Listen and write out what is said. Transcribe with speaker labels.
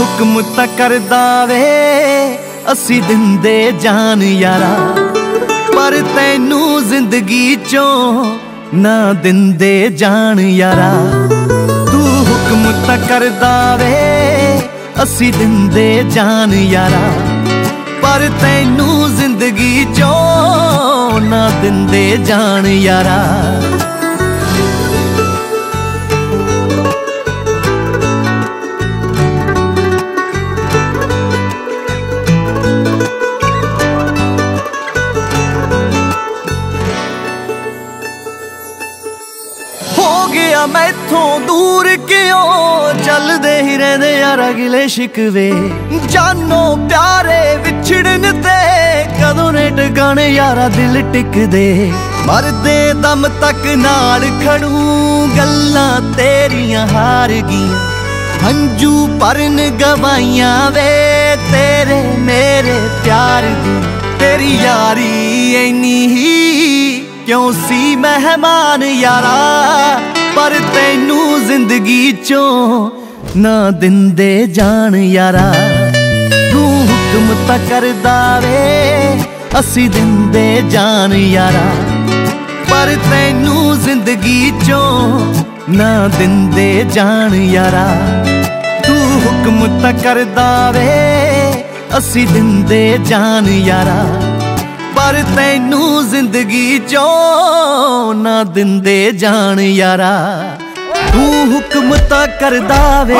Speaker 1: ਹੁਕਮ ਤਾਂ ਕਰਦਾ ਵੇ ਅਸੀਂ ਦਿੰਦੇ ਜਾਨ ਯਾਰਾ। ਪਰ ਤੈਨੂੰ ਜ਼ਿੰਦਗੀ ਚੋਂ ਨਾ ਦਿੰਦੇ ਜਾਨ ਯਾਰਾ। ਤੂੰ ਹੁਕਮ ਤਾਂ ਕਰਦਾ ਵੇ ਅਸੀਂ ਦਿੰਦੇ ਜਾਨ ਯਾਰਾ। ਪਰ ਤੈਨੂੰ ਜ਼ਿੰਦਗੀ ਚੋਂ ਨਾ ਦਿੰਦੇ ਜਾਨ ਯਾਰਾ। ਹੋ ਗਿਆ ਮੈਥੋਂ ਦੂਰ ਕਿਉਂ? ਚੱਲਦੇ ਹੀ ਰਹਿੰਦੇ ਯਾਰ ਅਗਲੇ ਸ਼ਿਕਵੇ। ਜਾਨੋ ਪਿਆਰੇ ਵਿਛੜਨ ਤੇ ਕਦੋਂ ਨੇ ਟਿਕਾਣੇ ਯਾਰਾ ਦਿਲ ਟਿਕਦੇ। ਮਰਦੇ ਦਮ ਤੱਕ ਨਾਲ ਖੜੂ ਗੱਲਾਂ ਤੇਰੀਆਂ ਹਾਰ ਗਈਆਂ। ਹੰਝੂ ਭਰਨ ਗਵਾਈਆਂ ਵੇ ਤੇਰੇ ਮੇਰੇ ਪਿਆਰ ਦੀ। ਤੇਰੀ ਯਾਰੀ ਐਨੀ ਹੀ ਕਿਉਂ ਸੀ ਮਹਿਮਾਨ ਯਾਰਾ? ਪਰ ਤੈਨੂੰ ਜ਼ਿੰਦਗੀ ਚੋਂ ਨਾ ਦਿੰਦੇ ਜਾਣ ਯਾਰਾ। ਤੂੰ ਹੁਕਮ ਤਾਂ ਕਰਦਾ ਵੇ, ਅਸੀਂ ਦਿੰਦੇ ਜਾਣ ਯਾਰਾ। ਪਰ ਤੈਨੂੰ ਜ਼ਿੰਦਗੀ ਚੋਂ ਨਾ ਦਿੰਦੇ ਜਾਣ ਯਾਰਾ। ਤੂੰ ਹੁਕਮ ਤਾਂ ਕਰਦਾ ਵੇ, ਅਸੀਂ ਦਿੰਦੇ ਜਾਣ ਯਾਰਾ। ਪਰ ਤੈਨੂੰ ਜ਼ਿੰਦਗੀ ਚੋਂ ਨਾ ਦਿੰਦੇ ਜਾਣ ਯਾਰਾ। ਤੂੰ ਹੁਕਮ ਤਾਂ ਕਰਦਾ ਵੇ।